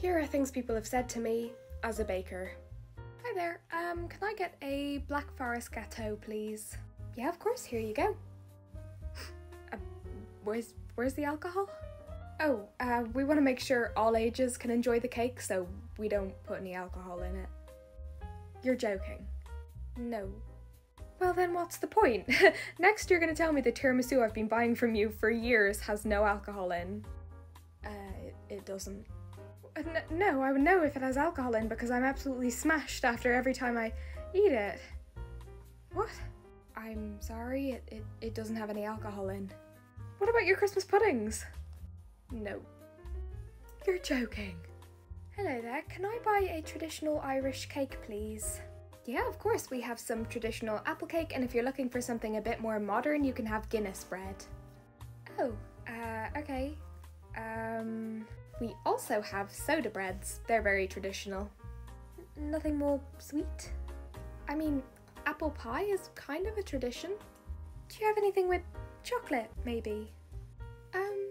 Here are things people have said to me as a baker. Hi there, um, can I get a Black Forest Gâteau, please? Yeah, of course, here you go. uh, where's, where's the alcohol? Oh, uh, we want to make sure all ages can enjoy the cake, so we don't put any alcohol in it. You're joking. No. Well, then what's the point? Next, you're going to tell me the tiramisu I've been buying from you for years has no alcohol in. Uh, it, it doesn't. Uh, n- no, I would know if it has alcohol in because I'm absolutely smashed after every time I eat it. What? I'm sorry, it, it, it doesn't have any alcohol in. What about your Christmas puddings? No. You're joking. Hello there, can I buy a traditional Irish cake, please? Yeah, of course, we have some traditional apple cake, and if you're looking for something a bit more modern, you can have Guinness bread. Oh, uh, okay. Um, we also have soda breads. They're very traditional. Nothing more sweet? I mean, apple pie is kind of a tradition. Do you have anything with chocolate, maybe? Um,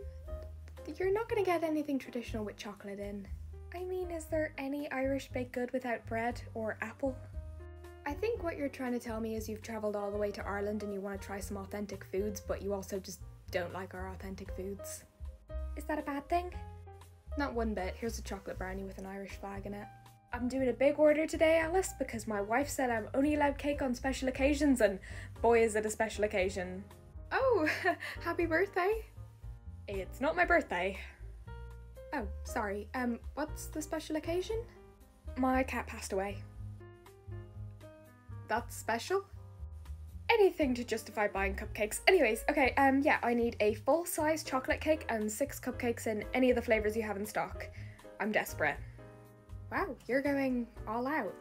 you're not gonna get anything traditional with chocolate in. I mean, is there any Irish baked good without bread or apple? I think what you're trying to tell me is you've travelled all the way to Ireland and you want to try some authentic foods, but you also just don't like our authentic foods. Is that a bad thing? Not one bit. Here's a chocolate brownie with an Irish flag in it. I'm doing a big order today, Alice, because my wife said I'm only allowed cake on special occasions, and boy, is it a special occasion. Oh, happy birthday! It's not my birthday. Oh, sorry. Um, what's the special occasion? My cat passed away. That's special? Anything to justify buying cupcakes. Anyways, okay, um, yeah, I need a full-size chocolate cake and six cupcakes in any of the flavours you have in stock. I'm desperate. Wow, you're going all out.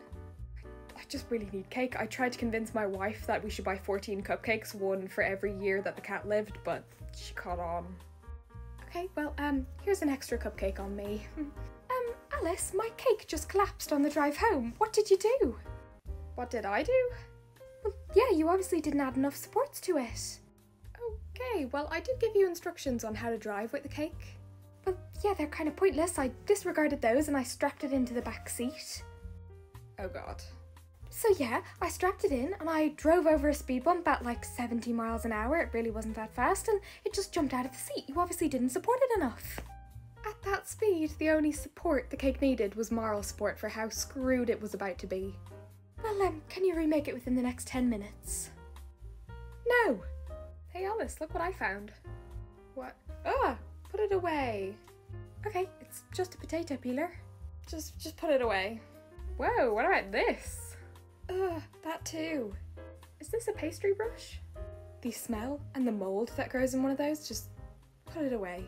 I just really need cake. I tried to convince my wife that we should buy 14 cupcakes, one for every year that the cat lived, but she caught on. Okay, well, um, here's an extra cupcake on me. um, Alice, my cake just collapsed on the drive home. What did you do? What did I do? Yeah, you obviously didn't add enough supports to it. Okay, well, I did give you instructions on how to drive with the cake. But yeah, they're kind of pointless. I disregarded those and I strapped it into the back seat. Oh god. So yeah, I strapped it in and I drove over a speed bump at like 70 miles an hour. It really wasn't that fast and it just jumped out of the seat. You obviously didn't support it enough. At that speed, the only support the cake needed was moral support for how screwed it was about to be. Well, um, can you remake it within the next 10 minutes? No! Hey Alice, look what I found. What? Ah! Put it away. Okay, it's just a potato peeler. Just, just put it away. Whoa, what about this? Ugh, that too. Is this a pastry brush? The smell and the mold that grows in one of those, just put it away.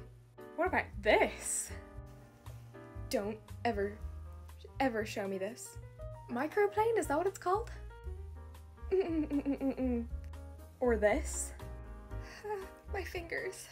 What about this? Don't ever, ever show me this. Microplane, is that what it's called? or this? My fingers.